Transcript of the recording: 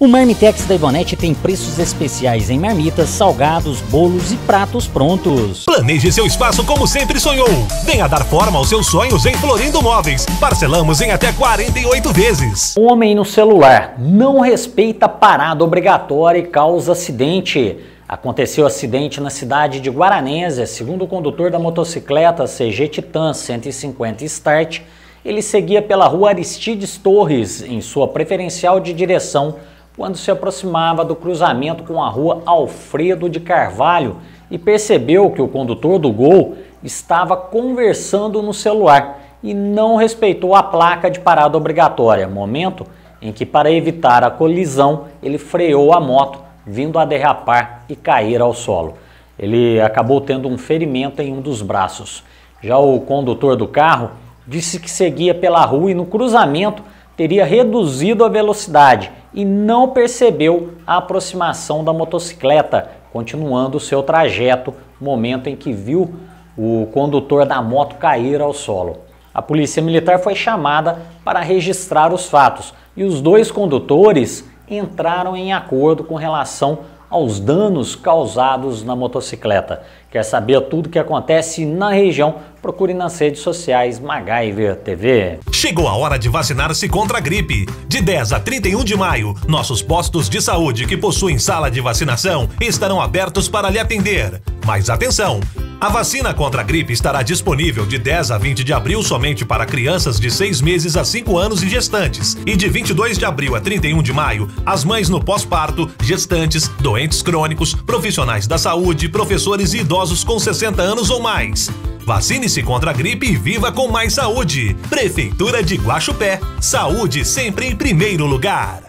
O Marmitex da Ivonete tem preços especiais em marmitas, salgados, bolos e pratos prontos. Planeje seu espaço como sempre sonhou. Venha dar forma aos seus sonhos em Florindo Móveis. Parcelamos em até 48 vezes. Homem no celular não respeita parada obrigatória e causa acidente. Aconteceu acidente na cidade de Guaranésia, segundo o condutor da motocicleta CG Titan 150 Start. Ele seguia pela rua Aristides Torres em sua preferencial de direção quando se aproximava do cruzamento com a rua Alfredo de Carvalho e percebeu que o condutor do Gol estava conversando no celular e não respeitou a placa de parada obrigatória, momento em que, para evitar a colisão, ele freou a moto, vindo a derrapar e cair ao solo. Ele acabou tendo um ferimento em um dos braços. Já o condutor do carro disse que seguia pela rua e no cruzamento teria reduzido a velocidade e não percebeu a aproximação da motocicleta, continuando seu trajeto, momento em que viu o condutor da moto cair ao solo. A polícia militar foi chamada para registrar os fatos e os dois condutores entraram em acordo com relação aos danos causados na motocicleta. Quer saber tudo o que acontece na região? Procure nas redes sociais MacGyver TV. Chegou a hora de vacinar-se contra a gripe. De 10 a 31 de maio, nossos postos de saúde que possuem sala de vacinação estarão abertos para lhe atender. Mas atenção! A vacina contra a gripe estará disponível de 10 a 20 de abril somente para crianças de 6 meses a 5 anos e gestantes. E de 22 de abril a 31 de maio, as mães no pós-parto, gestantes, doentes crônicos, profissionais da saúde, professores e idosos com 60 anos ou mais. Vacine-se contra a gripe e viva com mais saúde. Prefeitura de Guaxupé. Saúde sempre em primeiro lugar.